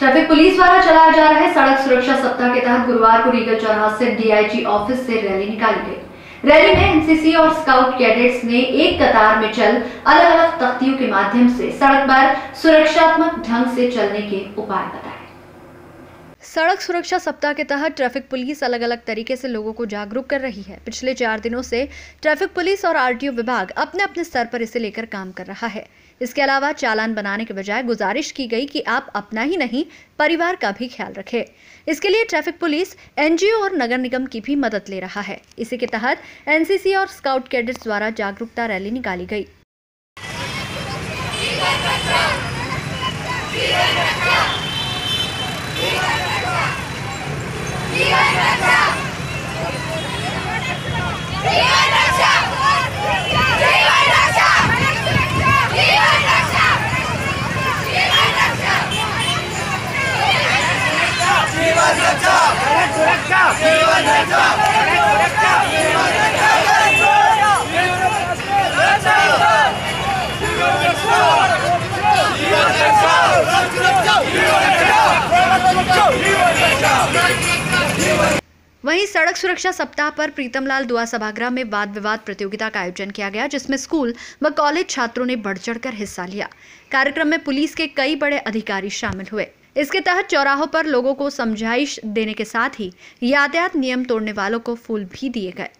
Traffic police द्वारा चलाया जा रहे सड़क सुरक्षा सप्ताह के तहत गुरुवार को रीगल चौराहा से डीआईजी ऑफ़िस से रैली निकाली गई। रैली में एनसीसी और स्काउट कैडेट्स ने एक कतार में चल अलग अलग तख्तियों के माध्यम से सड़क पर सुरक्षात्मक ढंग से चलने के उपाय बताए। सड़क सुरक्षा सप्ताह के तहत ट्रैफ़िक पुलिस अलग अलग तरीके से लोगों को जागरूक कर रही है। पिछले चार दिनों से ट्रैफ़िक पुलिस और आरटीओ विभाग अपने अपने स्तर पर इसे लेकर काम कर रहा है। इसके अलावा चालान बनाने के बजाय गुजारिश की गई कि आप अपना ही नहीं, परिवार का भी ख्याल रखें। इसके लिए ट्रैफ़िक पुलिस, एनजीओ और नगर निगम की भी मदद ले रहा है। इसी के तहत एनसीसी और स्काउट कैडेट्स द्वारा जागरूकता रैली निकाली गई। वहीं सड़क सुरक्षा सप्ताह पर प्रीतमलाल दुआ सभागृह में वाद विवाद प्रतियोगिता का आयोजन किया गया, जिसमें स्कूल व कॉलेज छात्रों ने बढ़ चढ़कर हिस्सा लिया। कार्यक्रम में पुलिस के कई बड़े अधिकारी शामिल हुए। इसके तहत चौराहों पर लोगों को समझाइश देने के साथ ही यातायात नियम तोड़ने वालों को फूल भी दिए गए।